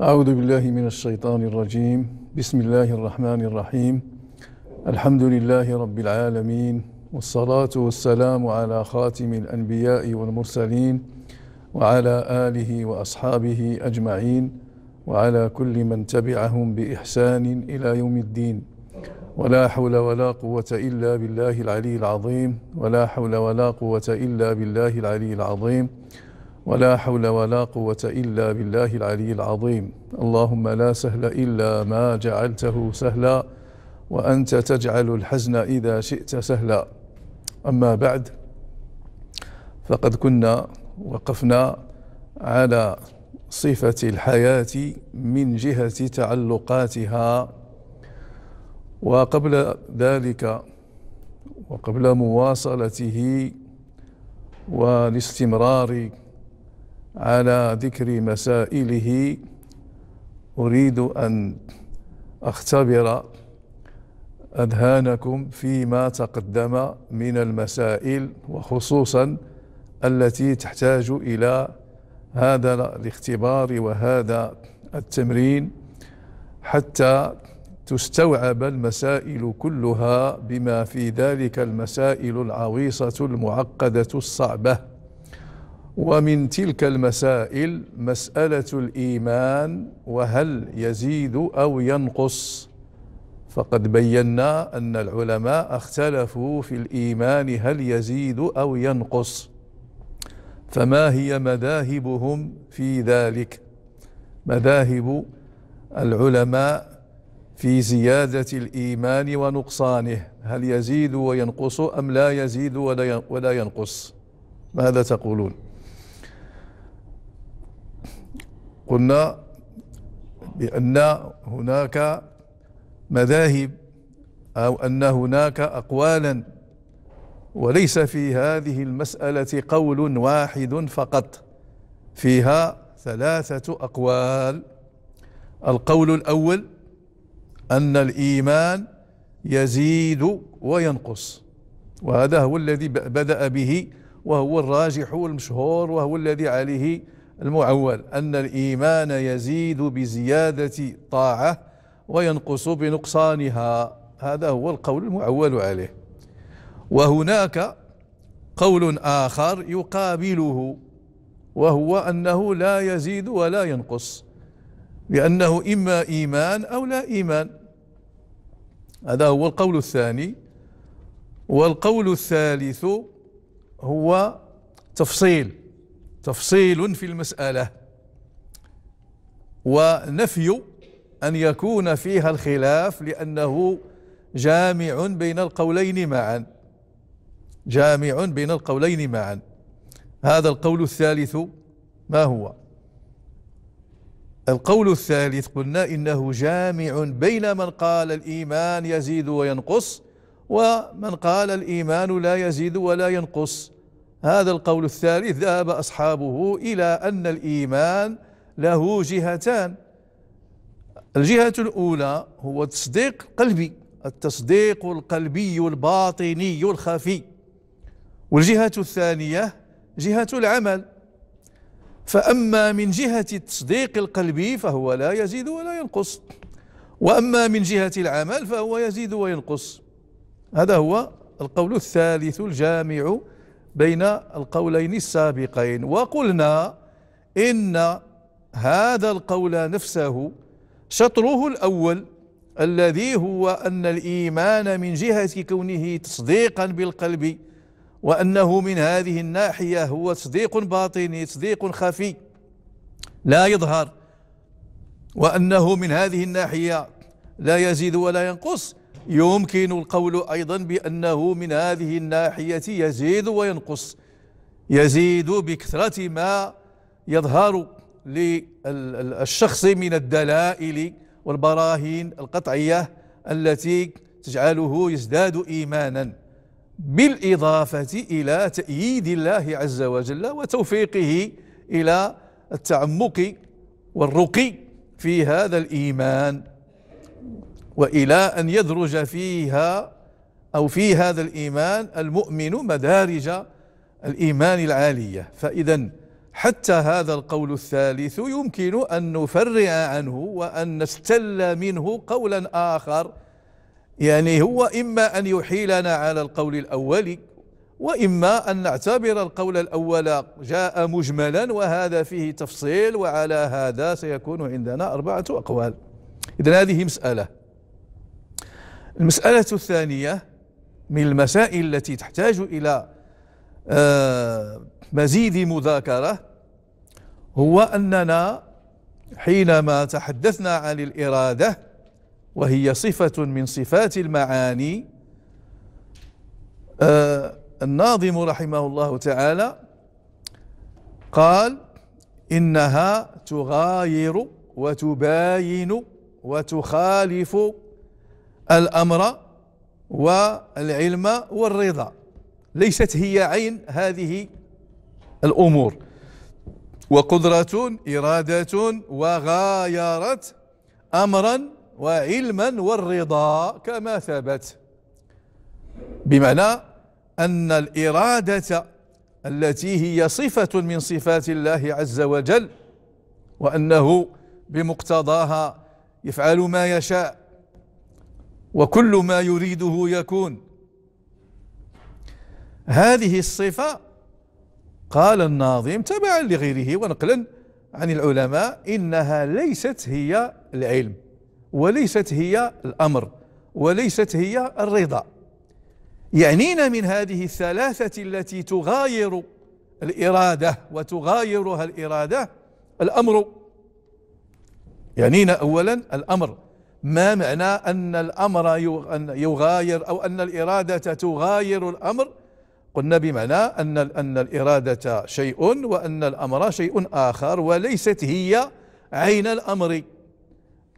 أعوذ بالله من الشيطان الرجيم. بسم الله الرحمن الرحيم. الحمد لله رب العالمين والصلاة والسلام على خاتم الأنبياء والمرسلين وعلى آله وأصحابه أجمعين وعلى كل من تبعهم بإحسان إلى يوم الدين. ولا حول ولا قوة إلا بالله العلي العظيم ولا حول ولا قوة إلا بالله العلي العظيم. ولا حول ولا قوة إلا بالله العلي العظيم. اللهم لا سهل إلا ما جعلته سهلا وأنت تجعل الحزن إذا شئت سهلا. أما بعد فقد كنا وقفنا على صفة الحياة من جهة تعلقاتها. وقبل ذلك وقبل مواصلته والاستمرار على ذكر مسائله أريد أن أختبر أذهانكم فيما تقدم من المسائل وخصوصا التي تحتاج إلى هذا الاختبار وهذا التمرين حتى تستوعب المسائل كلها بما في ذلك المسائل العويصة المعقدة الصعبة. ومن تلك المسائل مسألة الإيمان وهل يزيد أو ينقص؟ فقد بينا أن العلماء اختلفوا في الإيمان هل يزيد أو ينقص. فما هي مذاهبهم في ذلك؟ مذاهب العلماء في زيادة الإيمان ونقصانه هل يزيد وينقص أم لا يزيد ولا ينقص؟ ماذا تقولون؟ قلنا بأن هناك مذاهب أو أن هناك أقوالا وليس في هذه المسألة قول واحد فقط. فيها ثلاثة أقوال. القول الأول أن الإيمان يزيد وينقص وهذا هو الذي بدأ به وهو الراجح والمشهور وهو الذي عليه المعول أن الإيمان يزيد بزيادة طاعة وينقص بنقصانها. هذا هو القول المعول عليه. وهناك قول آخر يقابله وهو أنه لا يزيد ولا ينقص لأنه إما إيمان أو لا إيمان. هذا هو القول الثاني. والقول الثالث هو تفصيل. تفصيل في المسألة. ونفي أن يكون فيها الخلاف لأنه جامع بين القولين معا. جامع بين القولين معا. هذا القول الثالث ما هو؟ القول الثالث قلنا إنه جامع بين من قال الإيمان يزيد وينقص ومن قال الإيمان لا يزيد ولا ينقص. هذا القول الثالث ذهب أصحابه إلى أن الإيمان له جهتان. الجهة الأولى هو التصديق القلبي التصديق القلبي الباطني الخفي. والجهة الثانية جهة العمل. فأما من جهة التصديق القلبي فهو لا يزيد ولا ينقص. وأما من جهة العمل فهو يزيد وينقص. هذا هو القول الثالث الجامع بين القولين السابقين. وقلنا إن هذا القول نفسه شطره الأول الذي هو أن الإيمان من جهة كونه تصديقا بالقلب وأنه من هذه الناحية هو تصديق باطني تصديق خفي لا يظهر وأنه من هذه الناحية لا يزيد ولا ينقص. يمكن القول أيضا بأنه من هذه الناحية يزيد وينقص. يزيد بكثرة ما يظهر للشخص من الدلائل والبراهين القطعية التي تجعله يزداد إيمانا بالإضافة إلى تأييد الله عز وجل وتوفيقه إلى التعمق والرقي في هذا الإيمان. وإلى أن يدرج فيها أو في هذا الإيمان المؤمن مدارج الإيمان العالية. فإذا حتى هذا القول الثالث يمكن أن نفرع عنه وأن نستل منه قولا آخر. يعني هو إما أن يحيلنا على القول الأول وإما أن نعتبر القول الأول جاء مجملا وهذا فيه تفصيل وعلى هذا سيكون عندنا أربعة أقوال. إذا هذه مسألة. المسألة الثانية من المسائل التي تحتاج إلى آه، مزيد مذاكرة هو أننا حينما تحدثنا عن الإرادة وهي صفة من صفات المعاني آه الناظم رحمه الله تعالى قال إنها تغاير وتباين وتخالف الأمر والعلم والرضا. ليست هي عين هذه الأمور. وقدرة إرادة وغايرت أمرا وعلما والرضا كما ثبت بمعنى أن الإرادة التي هي صفة من صفات الله عز وجل وأنه بمقتضاها يفعل ما يشاء وكل ما يريده يكون. هذه الصفة قال الناظم تبعا لغيره ونقلا عن العلماء إنها ليست هي العلم وليست هي الأمر وليست هي الرضا. يعنينا من هذه الثلاثة التي تغاير الإرادة وتغايرها الإرادة الأمر. يعنينا أولا الأمر. ما معنى أن الأمر يغاير أو أن الإرادة تغاير الأمر؟ قلنا بمعنى أن أن الإرادة شيء وأن الأمر شيء آخر وليست هي عين الأمر.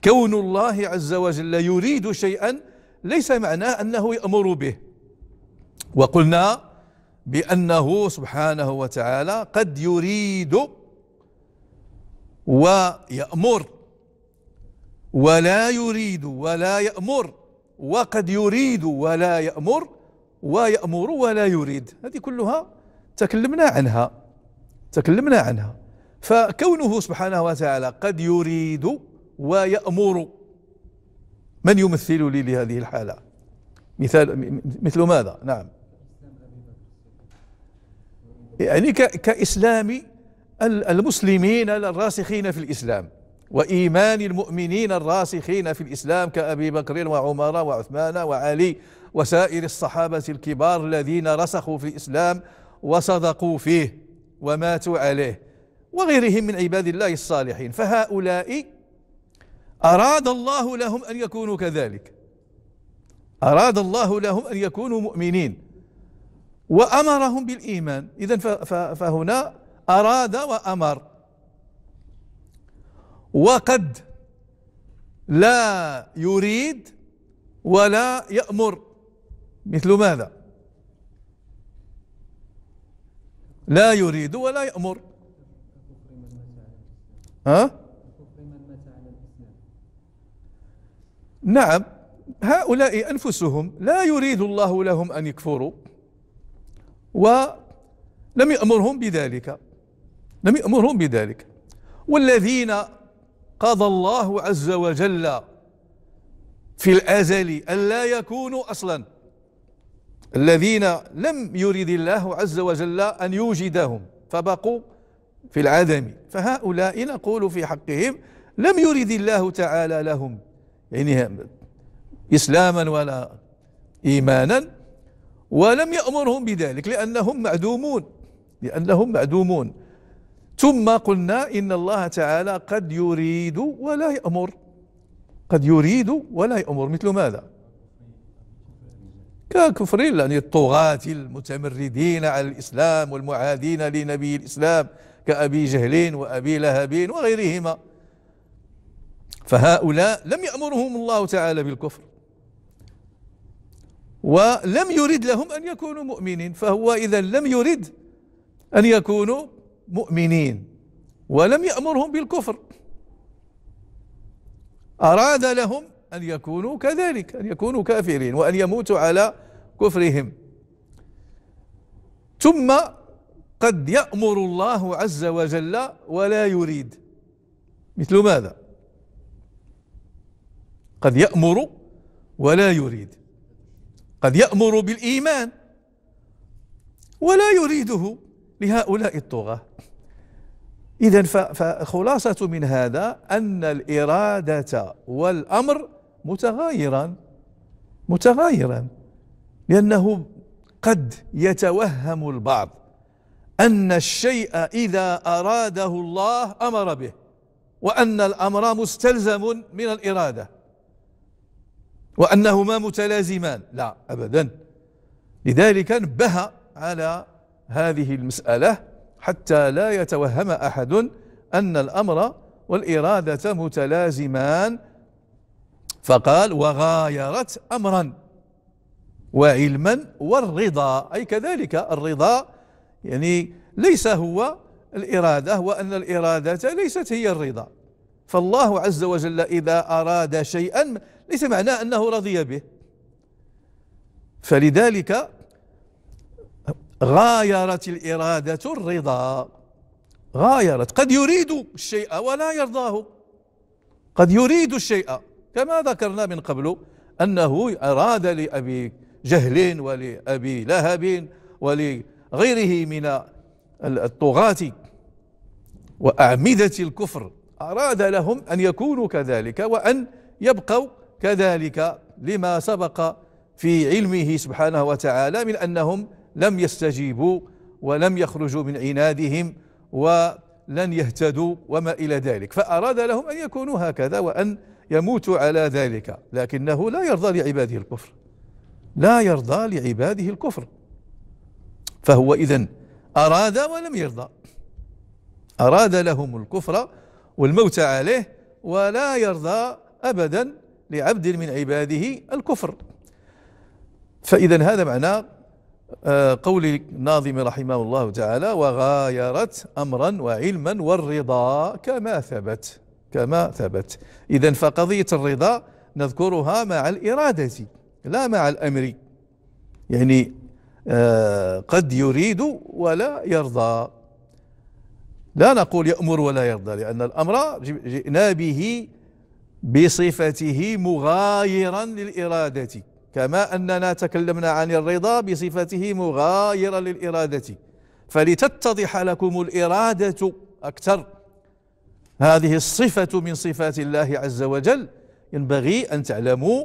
كون الله عز وجل يريد شيئا ليس معناه أنه يأمر به. وقلنا بأنه سبحانه وتعالى قد يريد ويأمر. ولا يريد ولا يأمر وقد يريد ولا يأمر ويأمر ولا يريد. هذه كلها تكلمنا عنها تكلمنا عنها. فكونه سبحانه وتعالى قد يريد ويأمر. من يمثل لي لهذه الحالة؟ مثال مثل ماذا؟ نعم. يعني كإسلام المسلمين الراسخين في الإسلام. وإيمان المؤمنين الراسخين في الإسلام كأبي بكر وعمر وعثمان وعلي وسائر الصحابة الكبار الذين رسخوا في الإسلام وصدقوا فيه وماتوا عليه وغيرهم من عباد الله الصالحين. فهؤلاء أراد الله لهم أن يكونوا كذلك. أراد الله لهم أن يكونوا مؤمنين وأمرهم بالإيمان. إذا فهنا أراد وأمر. وقد لا يريد ولا يأمر. مثل ماذا؟ لا يريد ولا يأمر. ها؟ نعم هؤلاء أنفسهم لا يريد الله لهم أن يكفروا ولم يأمرهم بذلك. لم يأمرهم بذلك. والذين قضى الله عز وجل في الأزل ألا يكونوا أصلا. الذين لم يرد الله عز وجل أن يوجدهم فبقوا في العدم. فهؤلاء نقول في حقهم لم يرد الله تعالى لهم. يعني إسلاما ولا إيمانا ولم يأمرهم بذلك لأنهم معدومون. لأنهم معدومون. ثم قلنا إن الله تعالى قد يريد ولا يأمر. قد يريد ولا يأمر. مثل ماذا؟ ككفر يعني الطغاة المتمردين على الإسلام والمعادين لنبي الإسلام كأبي جهل وأبي لهب وغيرهما. فهؤلاء لم يأمرهم الله تعالى بالكفر. ولم يرد لهم أن يكونوا مؤمنين. فهو إذا لم يرد أن يكونوا مؤمنين ولم يأمرهم بالكفر. أراد لهم أن يكونوا كذلك أن يكونوا كافرين وأن يموتوا على كفرهم. ثم قد يأمر الله عز وجل ولا يريد. مثل ماذا؟ قد يأمر ولا يريد. قد يأمر بالإيمان ولا يريده. لهؤلاء الطغاة. إذا فخلاصة من هذا أن الإرادة والأمر متغايران متغايران. لأنه قد يتوهم البعض أن الشيء إذا أراده الله أمر به وأن الأمر مستلزم من الإرادة وأنهما متلازمان. لا أبدا. لذلك نبه على هذه المسألة حتى لا يتوهم أحد أن الأمر والإرادة متلازمان. فقال وغايرت أمرا وعلما والرضا. أي كذلك الرضا يعني ليس هو الإرادة وأن الإرادة ليست هي الرضا. فالله عز وجل إذا أراد شيئا ليس معناه أنه رضي به. فلذلك غايرت الإرادة الرضا. غايرت. قد يريد الشيء ولا يرضاه. قد يريد الشيء. كما ذكرنا من قبل أنه أراد لأبي جهل ولأبي لهب ولغيره من الطغاة وأعمدة الكفر. أراد لهم أن يكونوا كذلك وأن يبقوا كذلك لما سبق في علمه سبحانه وتعالى من أنهم لم يستجيبوا ولم يخرجوا من عنادهم ولن يهتدوا وما إلى ذلك. فأراد لهم أن يكونوا هكذا وأن يموتوا على ذلك. لكنه لا يرضى لعباده الكفر. لا يرضى لعباده الكفر. فهو إذن أراد ولم يرضى. أراد لهم الكفر والموت عليه ولا يرضى أبدا لعبد من عباده الكفر. فإذا هذا معنى آه، قول الناظم رحمه الله تعالى وغايرت أمرا وعلما والرضا كما ثبت كما ثبت. إذا فقضية الرضا نذكرها مع الإرادة لا مع الأمر. يعني آه، قد يريد ولا يرضى. لا نقول يأمر ولا يرضى لأن الأمر جئنا به بصفته مغايرا للإرادة. كما أننا تكلمنا عن الرضا بصفته مغايرا للإرادة. فلتتضح لكم الإرادة أكثر. هذه الصفة من صفات الله عز وجل. ينبغي أن تعلموا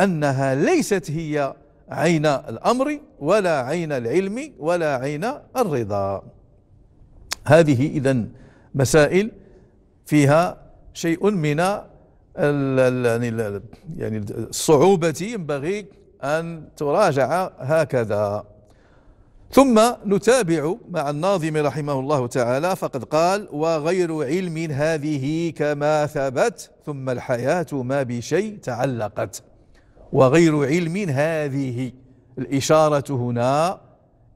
أنها ليست هي عين الأمر ولا عين العلم ولا عين الرضا. هذه إذا مسائل فيها شيء من يعني, يعني الصعوبة ينبغي أن تراجع هكذا. ثم نتابع مع الناظم رحمه الله تعالى فقد قال وغير علم هذه كما ثبت ثم الحياة ما بشيء تعلقت. وغير علم هذه الإشارة هنا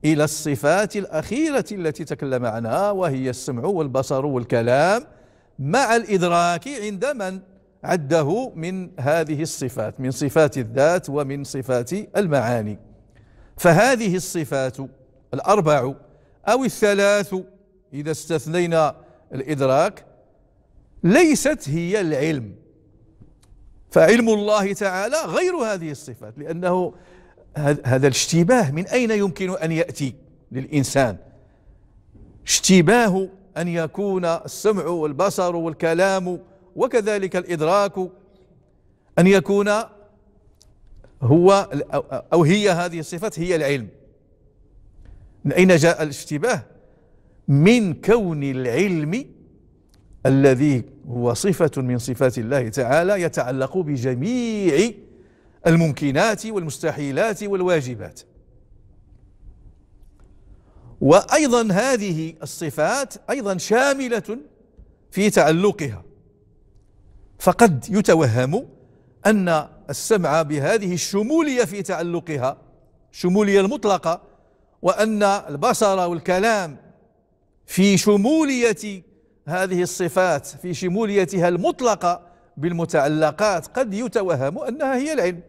إلى الصفات الأخيرة التي تكلم عنها وهي السمع والبصر والكلام مع الإدراك عند من؟ عده من هذه الصفات من صفات الذات ومن صفات المعاني. فهذه الصفات الأربع أو الثلاث إذا استثنينا الإدراك ليست هي العلم. فعلم الله تعالى غير هذه الصفات لأنه هذا الاشتباه من أين يمكن أن يأتي للإنسان؟ اشتباه أن يكون السمع والبصر والكلام وكذلك الإدراك أن يكون هو أو هي هذه الصفات هي العلم. من أين جاء الاشتباه؟ من كون العلم الذي هو صفة من صفات الله تعالى يتعلق بجميع الممكنات والمستحيلات والواجبات. وأيضا هذه الصفات أيضا شاملة في تعلقها. فقد يتوهم أن السمع بهذه الشمولية في تعلقها شمولية المطلقة وأن البصر والكلام في شمولية هذه الصفات في شموليتها المطلقة بالمتعلقات قد يتوهم أنها هي العلم.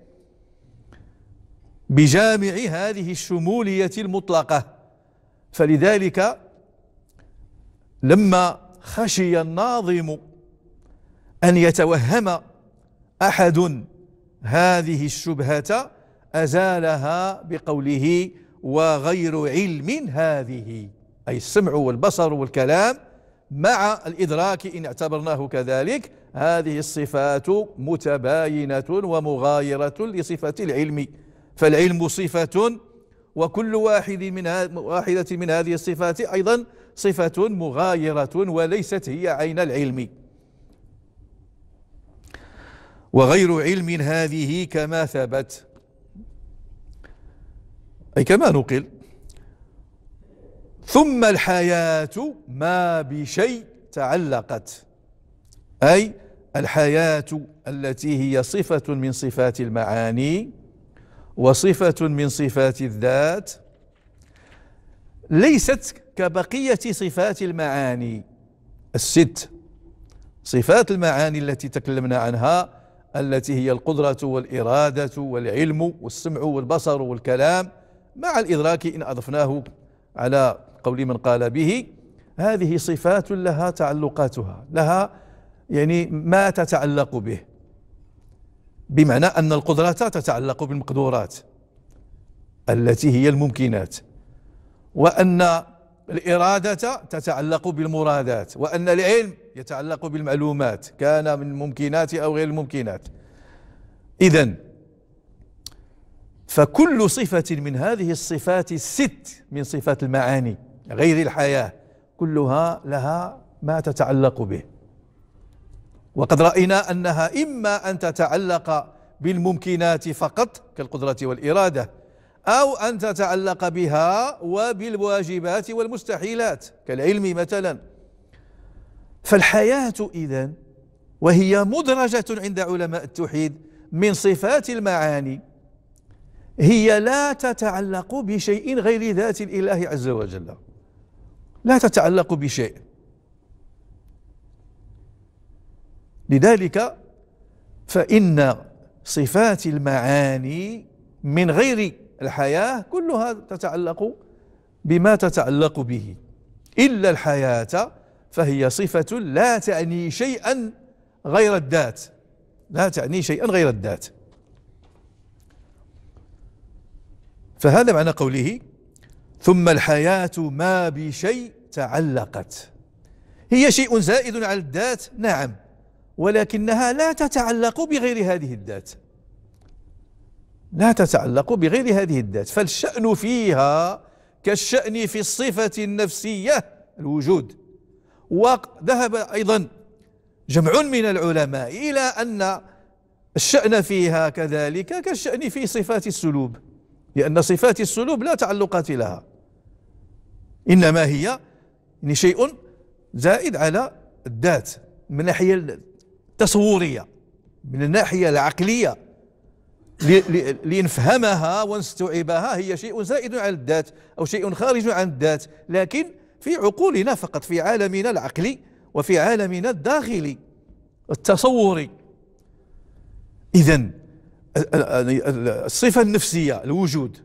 بجامع هذه الشمولية المطلقة. فلذلك لما خشي الناظم أن يتوهم أحد هذه الشبهة أزالها بقوله وغير علم هذه. أي السمع والبصر والكلام مع الإدراك إن اعتبرناه كذلك. هذه الصفات متباينة ومغايرة لصفة العلم. فالعلم صفة وكل واحد من واحدة من هذه الصفات أيضا صفة مغايرة وليست هي عين العلم. وغير علم هذه كما ثبت أي كما نقل. ثم الحياة ما بشيء تعلقت. أي الحياة التي هي صفة من صفات المعاني وصفة من صفات الذات ليست كبقية صفات المعاني. الست صفات المعاني التي تكلمنا عنها التي هي القدرة والإرادة والعلم والسمع والبصر والكلام مع الإدراك إن أضفناه على قول من قال به هذه صفات لها تعلقاتها لها يعني ما تتعلق به. بمعنى أن القدرة تتعلق بالمقدورات التي هي الممكنات وأن الإرادة تتعلق بالمرادات وأن العلم يتعلق بالمعلومات كان من الممكنات أو غير الممكنات. إذا فكل صفة من هذه الصفات الست من صفات المعاني غير الحياة كلها لها ما تتعلق به. وقد رأينا أنها إما أن تتعلق بالممكنات فقط كالقدرة والإرادة أو أن تتعلق بها وبالواجبات والمستحيلات كالعلم مثلا. فالحياة إذن وهي مدرجة عند علماء التوحيد من صفات المعاني هي لا تتعلق بشيء غير ذات الإله عز وجل. لا تتعلق بشيء. لذلك فإن صفات المعاني من غير الحياة كلها تتعلق بما تتعلق به. إلا الحياة فهي صفة لا تعني شيئا غير الذات. لا تعني شيئا غير الذات. فهذا معنى قوله ثم الحياة ما بشيء تعلقت. هي شيء زائد على الذات نعم ولكنها لا تتعلق بغير هذه الذات. لا تتعلق بغير هذه الذات فالشأن فيها كالشأن في الصفة النفسية الوجود. وذهب أيضا جمع من العلماء إلى أن الشأن فيها كذلك كالشأن في صفات السلوب لأن صفات السلوب لا تعلقات لها. إنما هي يعني شيء زائد على الذات من الناحية التصورية من الناحية العقلية لنفهمها ونستوعبها هي شيء زائد على الذات أو شيء خارج عن الذات. لكن في عقولنا فقط في عالمنا العقلي وفي عالمنا الداخلي. التصوري. إذا الصفة النفسية الوجود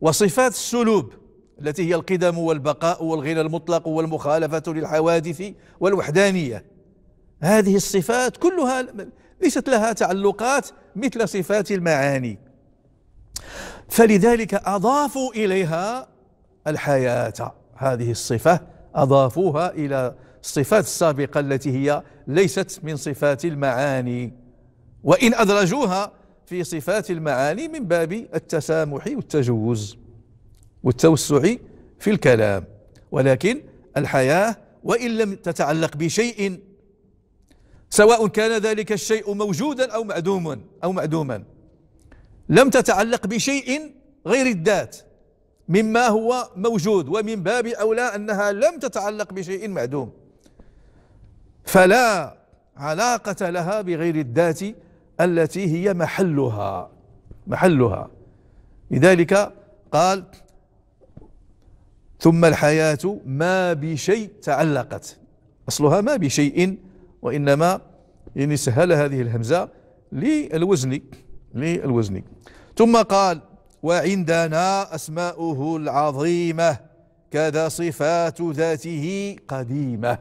وصفات السلوب التي هي القدم والبقاء والغنى المطلق والمخالفة للحوادث والوحدانية. هذه الصفات كلها ليست لها تعلقات مثل صفات المعاني. فلذلك أضافوا إليها الحياة. هذه الصفة أضافوها إلى الصفات السابقة التي هي ليست من صفات المعاني. وإن أدرجوها في صفات المعاني من باب التسامح والتجوز والتوسع في الكلام. ولكن الحياة وإن لم تتعلق بشيء سواء كان ذلك الشيء موجودا أو معدوما أو معدوما لم تتعلق بشيء غير الذات مما هو موجود ومن باب أولى أنها لم تتعلق بشيء معدوم. فلا علاقة لها بغير الذات التي هي محلها محلها. لذلك قال ثم الحياة ما بشيء تعلقت. أصلها ما بشيء وإنما يعني سهل هذه الهمزة للوزن للوزن. ثم قال وعندنا أسماؤه العظيمة كذا صفات ذاته قديمة.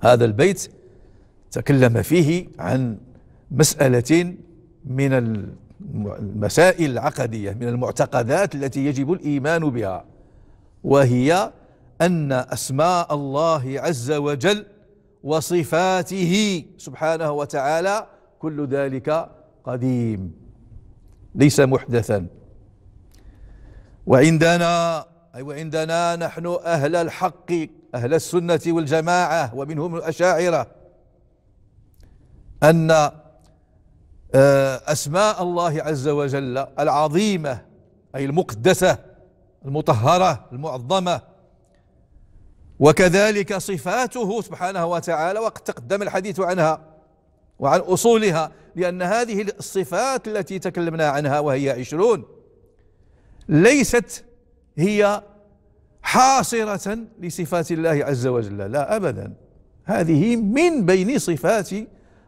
هذا البيت تكلم فيه عن مسألة من المسائل العقدية من المعتقدات التي يجب الإيمان بها وهي أن أسماء الله عز وجل وصفاته سبحانه وتعالى كل ذلك قديم. ليس محدثا. وعندنا أي وعندنا نحن أهل الحق أهل السنة والجماعة ومنهم الأشاعرة. أن آه، أسماء الله عز وجل العظيمة أي المقدسة المطهرة المعظمة. وكذلك صفاته سبحانه وتعالى وقد تقدم الحديث عنها. وعن أصولها لأن هذه الصفات التي تكلمنا عنها وهي عشرون ليست هي حاصرة لصفات الله عز وجل لا أبدا. هذه من بين صفات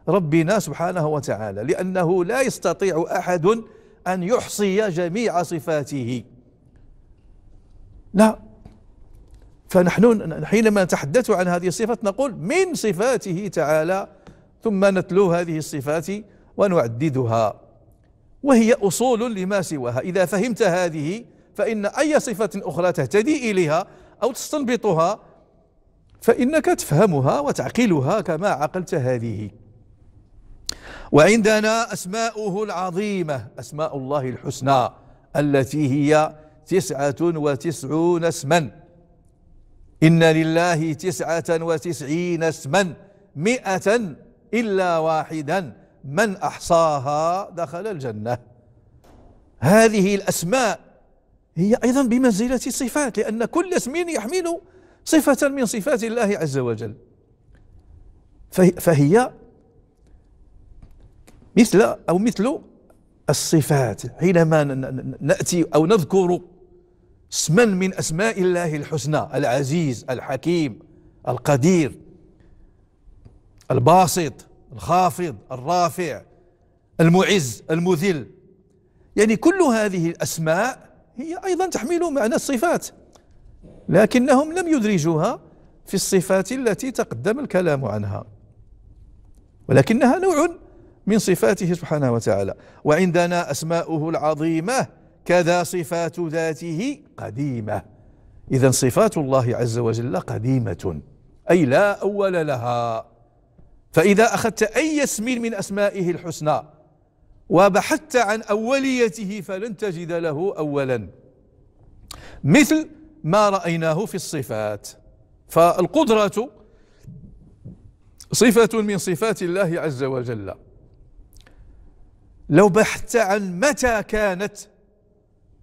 ربنا سبحانه وتعالى لأنه لا يستطيع أحد أن يحصي جميع صفاته. لا. فنحن حينما نتحدث عن هذه الصفات نقول من صفاته تعالى ثم نتلو هذه الصفات ونعددها. وهي أصول لما سواها. إذا فهمت هذه فإن أي صفة أخرى تهتدي إليها أو تستنبطها فإنك تفهمها وتعقلها كما عقلت هذه. وعندنا أسماؤه العظيمة أسماء الله الحسنى التي هي تسعة وتسعون اسما. إن لله تسعة وتسعين اسما مئة إلا واحدا. من أحصاها دخل الجنة. هذه الأسماء هي أيضا بمنزلة صفات لأن كل اسم يحمل صفة من صفات الله عز وجل. فهي مثل أو مثل الصفات. حينما نأتي أو نذكر اسما من أسماء الله الحسنى العزيز الحكيم القدير الباسط الخافض الرافع المعز المذل. يعني كل هذه الأسماء هي أيضا تحمل معنى الصفات لكنهم لم يدرجوها في الصفات التي تقدم الكلام عنها. ولكنها نوع من صفاته سبحانه وتعالى. وعندنا أسماؤه العظيمة كذا صفات ذاته قديمة. إذا صفات الله عز وجل قديمة أي لا أول لها. فإذا أخذت أي اسم من أسمائه الحسنى وبحثت عن أوليته فلن تجد له أولا. مثل ما رأيناه في الصفات. فالقدرة صفة من صفات الله عز وجل. لو بحثت عن متى كانت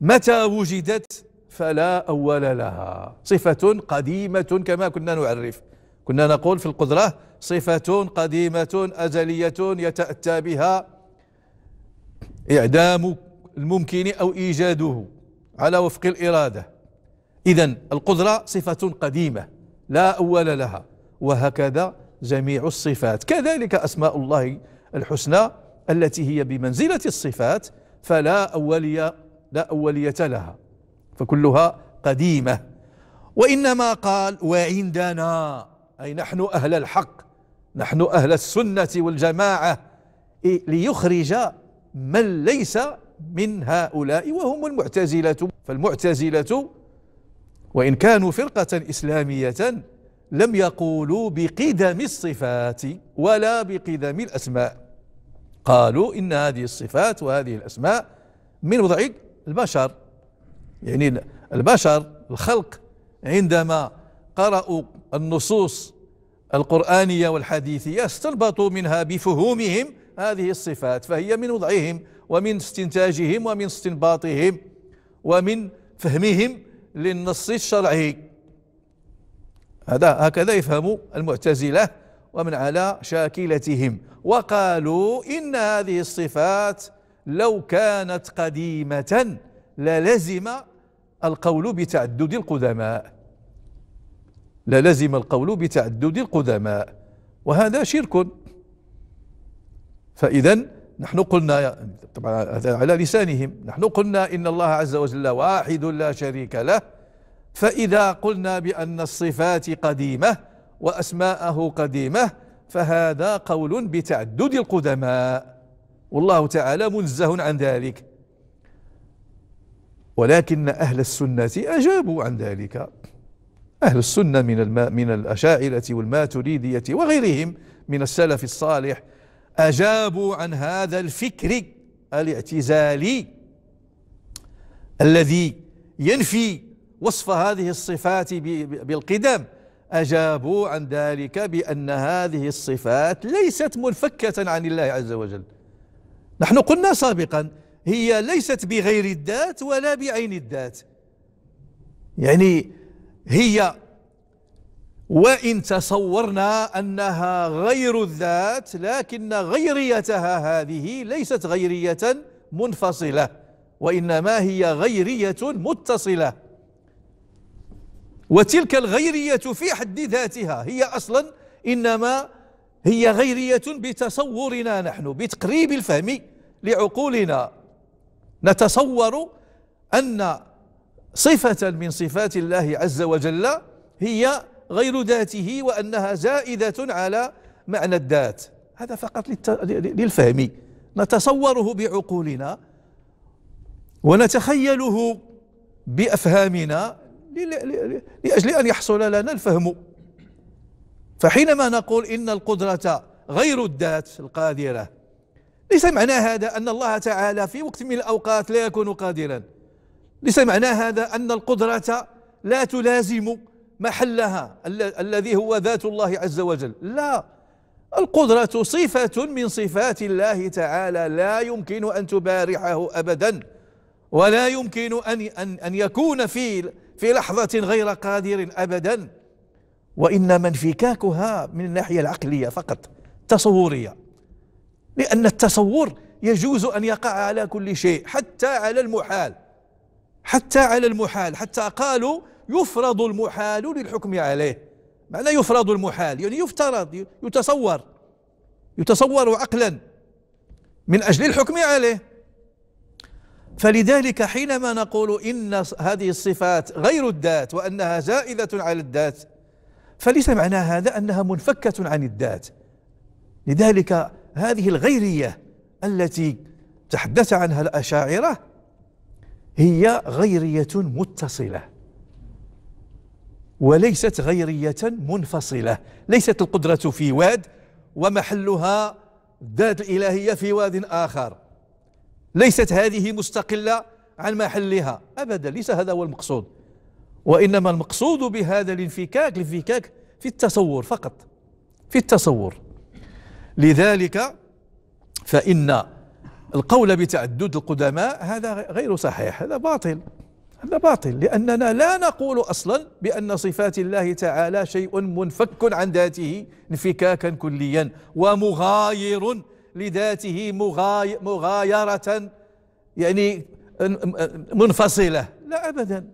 متى وجدت فلا أول لها. صفة قديمة كما كنا نعرف. كنا نقول في القدرة صفة قديمة أزلية يتأتى بها إعدام الممكن أو إيجاده على وفق الإرادة. إذا القدرة صفة قديمة لا أول لها وهكذا جميع الصفات. كذلك أسماء الله الحسنى التي هي بمنزلة الصفات فلا أولية لا أولية لها فكلها قديمة. وإنما قال وعندنا أي نحن أهل الحق نحن أهل السنة والجماعة ليخرج من ليس من هؤلاء وهم المعتزلة. فالمعتزلة وإن كانوا فرقة إسلامية لم يقولوا بقدم الصفات ولا بقدم الأسماء. قالوا إن هذه الصفات وهذه الأسماء من وضع البشر. يعني البشر الخلق عندما قرأوا النصوص القرآنية والحديثية استنبطوا منها بفهومهم هذه الصفات فهي من وضعهم ومن استنتاجهم ومن استنباطهم ومن فهمهم للنص الشرعي. هذا هكذا يفهم المعتزلة ومن على شاكلتهم. وقالوا إن هذه الصفات لو كانت قديمة للزم القول بتعدد القدماء. للزم القول بتعدد القدماء وهذا شرك. فإذا نحن قلنا طبعا هذا على لسانهم نحن قلنا إن الله عز وجل واحد لا شريك له. فإذا قلنا بأن الصفات قديمة وأسماءه قديمة فهذا قول بتعدد القدماء. والله تعالى منزه عن ذلك. ولكن أهل السنة أجابوا عن ذلك. أهل السنة من من الأشاعرة والماتريدية وغيرهم من السلف الصالح أجابوا عن هذا الفكر الاعتزالي الذي ينفي وصف هذه الصفات بالقدم. أجابوا عن ذلك بأن هذه الصفات ليست منفكة عن الله عز وجل. نحن قلنا سابقا هي ليست بغير الذات ولا بعين الذات. يعني هي وإن تصورنا أنها غير الذات لكن غيريتها هذه ليست غيرية منفصلة وإنما هي غيرية متصلة. وتلك الغيرية في حد ذاتها هي أصلا إنما هي غيرية بتصورنا نحن بتقريب الفهم لعقولنا. نتصور أن صفة من صفات الله عز وجل هي غير ذاته وأنها زائدة على معنى الذات. هذا فقط للفهم. نتصوره بعقولنا ونتخيله بأفهامنا لأجل أن يحصل لنا الفهم. فحينما نقول إن القدرة غير الذات القادرة ليس معنى هذا أن الله تعالى في وقت من الأوقات لا يكون قادرا. ليس معنى هذا أن القدرة لا تلازم محلها الذي هو ذات الله عز وجل. لا. القدرة صفة من صفات الله تعالى. لا يمكن أن تبارحه أبدا ولا يمكن أن, أن, أن يكون في في لحظة غير قادر أبدا. وإنما انفكاكها من الناحية العقلية فقط تصورية. لأن التصور يجوز أن يقع على كل شيء حتى على المحال. حتى على المحال حتى قالوا يفرض المحال للحكم عليه. معنى يفرض المحال؟ يعني يفترض يتصور. يتصور عقلا من أجل الحكم عليه. فلذلك حينما نقول إن هذه الصفات غير الذات وأنها زائدة على الذات فليس معنى هذا أنها منفكة عن الذات. لذلك هذه الغيرية التي تحدث عنها الأشاعرة هي غيرية متصلة. وليست غيرية منفصلة. ليست القدرة في واد ومحلها الذات الإلهية في واد آخر. ليست هذه مستقلة عن محلها. أبدا ليس هذا هو المقصود. وإنما المقصود بهذا الانفكاك الانفكاك في التصور فقط. في التصور. لذلك فإن القول بتعدد القدماء هذا غير صحيح هذا باطل هذا باطل لأننا لا نقول أصلا بأن صفات الله تعالى شيء منفك عن ذاته انفكاكا كليا ومغاير لذاته مغاي مغايرة يعني منفصلة. لا أبدا.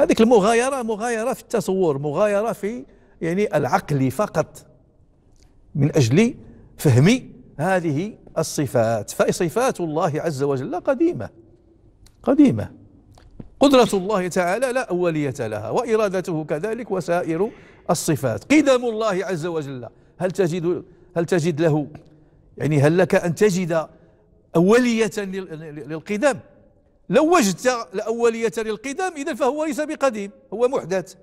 هذيك المغايرة مغايرة في التصور مغايرة في يعني العقل فقط. من أجل فهم هذه الصفات فصفات الله عز وجل قديمة قديمة. قدرة الله تعالى لا أولية لها وإرادته كذلك وسائر الصفات. قدم الله عز وجل هل تجد هل تجد له يعني هل لك أن تجد أولية للقدم؟ لو وجدت الأولية للقدم إذا فهو ليس بقديم هو محدث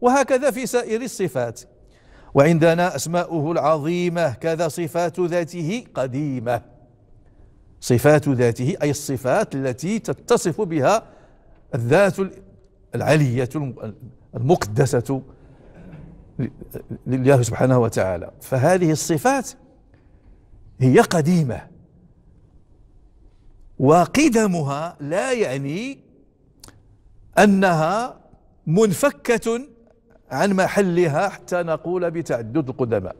وهكذا في سائر الصفات. وعندنا أسماؤه العظيمة كذا صفات ذاته قديمة. صفات ذاته أي الصفات التي تتصف بها الذات العلية المقدسة لله سبحانه وتعالى. فهذه الصفات هي قديمة. وقدمها لا يعني أنها منفكة عن محلها حتى نقول بتعدد القدماء.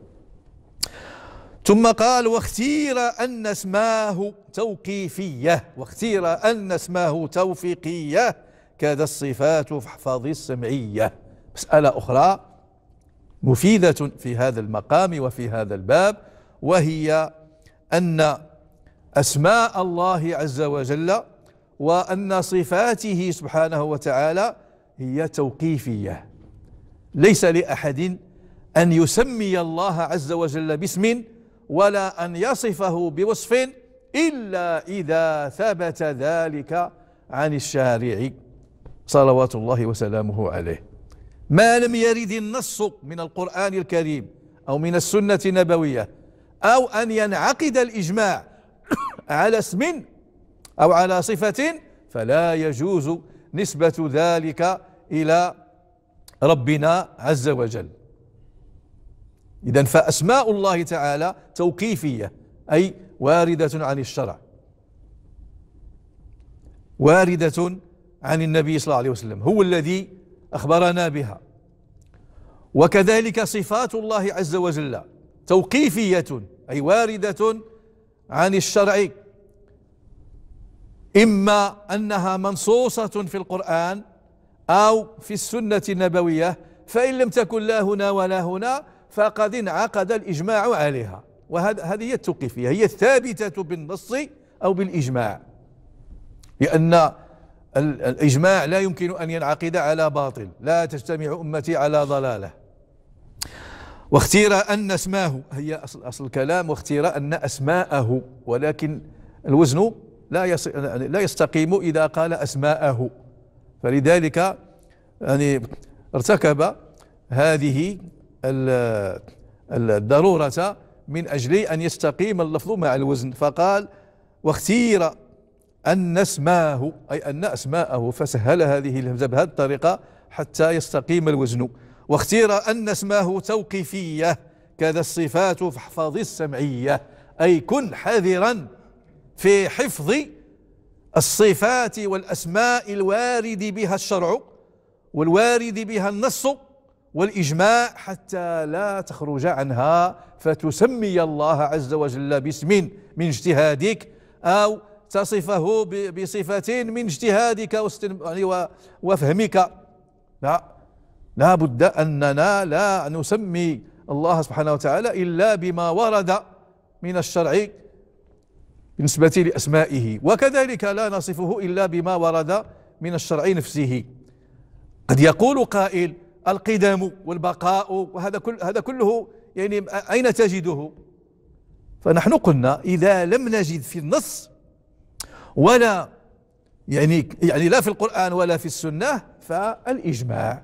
ثم قال واختير أن اسماه توقيفية واختير أن اسماه توفيقية كذا الصفات فاحفظ السمعية. مسألة أخرى مفيدة في هذا المقام وفي هذا الباب وهي أن أسماء الله عز وجل وأن صفاته سبحانه وتعالى هي توقيفية. ليس لأحد أن يسمي الله عز وجل باسم ولا أن يصفه بوصف إلا إذا ثبت ذلك عن الشارع. صلوات الله وسلامه عليه. ما لم يرد النص من القرآن الكريم أو من السنة النبوية أو أن ينعقد الإجماع على اسم أو على صفة فلا يجوز نسبة ذلك إلى ربنا عز وجل. إذا فأسماء الله تعالى توقيفية أي واردة عن الشرع. واردة عن النبي صلى الله عليه وسلم هو الذي أخبرنا بها. وكذلك صفات الله عز وجل توقيفية أي واردة عن الشرع. إما أنها منصوصة في القرآن أو في السنة النبوية فإن لم تكن لا هنا ولا هنا فقد انعقد الإجماع عليها. وهذه هي التوقيفية هي الثابتة بالنص أو بالإجماع. لأن الإجماع لا يمكن أن ينعقد على باطل لا تجتمع أمتي على ضلالة. واختير أن أسماه هي أصل, أصل الكلام واختير أن أسماءه. ولكن الوزن لا لا يستقيم إذا قال أسماءه. فلذلك يعني ارتكب هذه الضرورة من أجل أن يستقيم اللفظ مع الوزن. فقال واختير أن اسماه أي أن أسماءه فسهل هذه الهمزة بهذه الطريقة حتى يستقيم الوزن. واختير أن اسماه توقيفية كذا الصفات فاحفظ السمعية. أي كن حذرا في حفظ الصفات والأسماء الوارد بها الشرع والوارد بها النص والإجماع حتى لا تخرج عنها فتسمي الله عز وجل باسم من اجتهادك أو تصفه بصفة من اجتهادك يعني وفهمك. لا لا بد أننا لا نسمي الله سبحانه وتعالى إلا بما ورد من الشرع. بالنسبة لأسمائه. وكذلك لا نصفه إلا بما ورد من الشرع نفسه. قد يقول قائل القدم والبقاء وهذا كل هذا كله يعني أين تجده؟ فنحن قلنا إذا لم نجد في النص ولا يعني يعني لا في القرآن ولا في السنة فالإجماع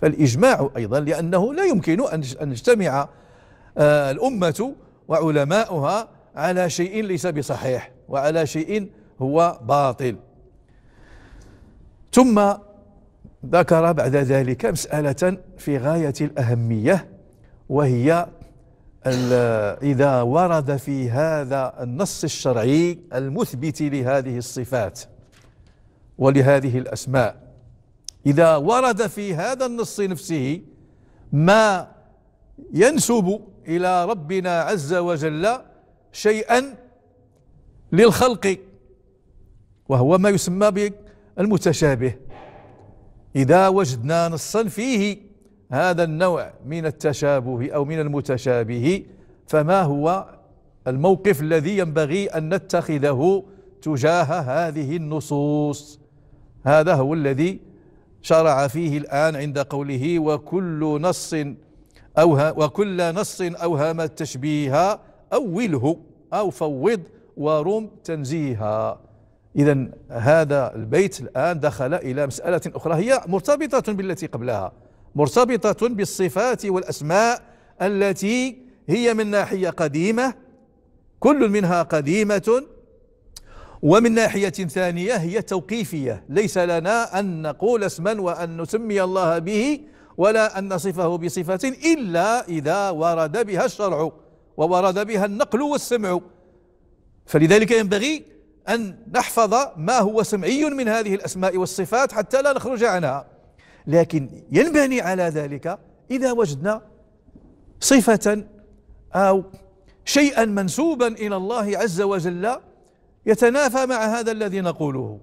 فالإجماع أيضا لأنه لا يمكن أن تجتمع آه، الأمة وعلماؤها على شيء ليس بصحيح وعلى شيء هو باطل. ثم ذكر بعد ذلك مسألة في غاية الأهمية وهي إذا ورد في هذا النص الشرعي المثبت لهذه الصفات ولهذه الأسماء. إذا ورد في هذا النص نفسه ما ينسب إلى ربنا عز وجل شيئا للخلق وهو ما يسمى بالمتشابه. إذا وجدنا نصا فيه هذا النوع من التشابه أو من المتشابه فما هو الموقف الذي ينبغي أن نتخذه تجاه هذه النصوص؟ هذا هو الذي شرع فيه الآن عند قوله وكل نص أو وكل نص أوهم التشبيه أوله أو فوض ورم تنزيها. إذا هذا البيت الآن دخل إلى مسألة أخرى هي مرتبطة بالتي قبلها مرتبطة بالصفات والأسماء التي هي من ناحية قديمة كل منها قديمة ومن ناحية ثانية هي توقيفية ليس لنا أن نقول اسما وأن نسمي الله به ولا أن نصفه بصفة إلا إذا ورد بها الشرع. وورد بها النقل والسمع. فلذلك ينبغي أن نحفظ ما هو سمعي من هذه الأسماء والصفات حتى لا نخرج عنها. لكن ينبني على ذلك إذا وجدنا صفة أو شيئا منسوبا إلى الله عز وجل يتنافى مع هذا الذي نقوله.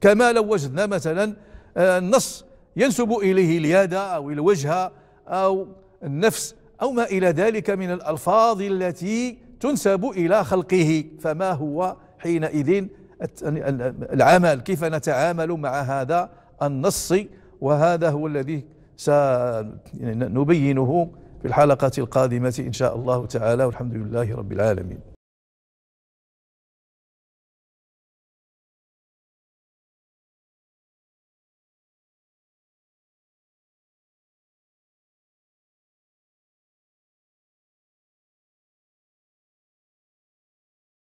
كما لو وجدنا مثلا آه، النص ينسب إليه اليد أو الوجه أو النفس. أو ما إلى ذلك من الألفاظ التي تنسب إلى خلقه. فما هو حينئذ العمل؟ كيف نتعامل مع هذا النص؟ وهذا هو الذي سنبينه في الحلقة القادمة إن شاء الله تعالى والحمد لله رب العالمين.